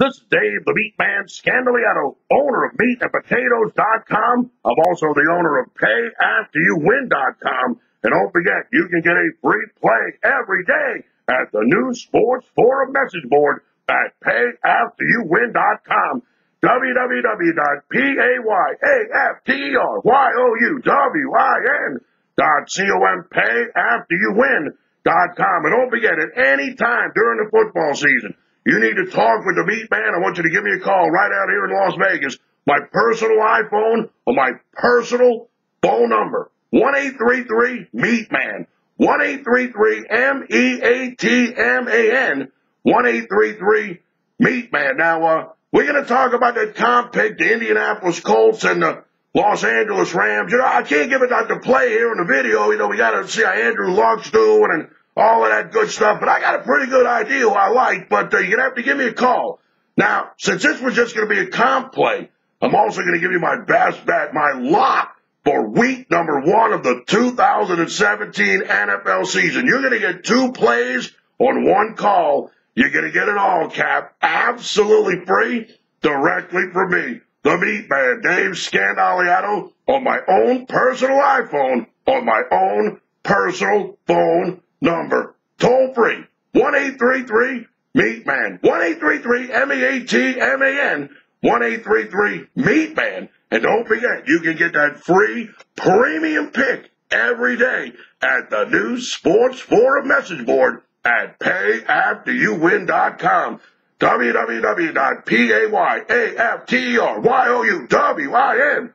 This is Dave, the Meat Man Scandaliato, owner of meatandpotatoes.com. I'm also the owner of payafteryouwin.com. And don't forget, you can get a free play every day at the new Sports Forum message board at payafteryouwin.com. www.payafteryouwin dot com. Pay after you win dot com. And don't forget, at any time during the football season, you need to talk with the meat man. I want you to give me a call right out here in Las Vegas. My personal iPhone or my personal phone number. 1-833-MEAT-MAN. 1-833-M-E-A-T-M-A-N. 1-833-MEAT-MAN. Now, uh, we're going to talk about that comp pick, the Indianapolis Colts and the Los Angeles Rams. You know, I can't give it out to play here in the video. You know, we got to see how Andrew Luck's doing and all of that good stuff. But I got a pretty good idea who I like, but uh, you're going to have to give me a call. Now, since this was just going to be a comp play, I'm also going to give you my best bet, my lock for week number one of the 2017 NFL season. You're going to get two plays on one call. You're going to get it all, Cap, absolutely free, directly from me, the meat man, Dave Scandaliato, on my own personal iPhone, on my own personal phone number. Toll free. 1-833 Meat Man. 1-833 M-E-A-T-M-A-N. 1-833 Meat Man. And don't forget, you can get that free premium pick every day at the new Sports Forum message board at payafteryouwin.com. www.payafteryouwin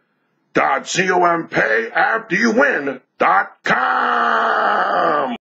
dot com. Payafteryouwin.com.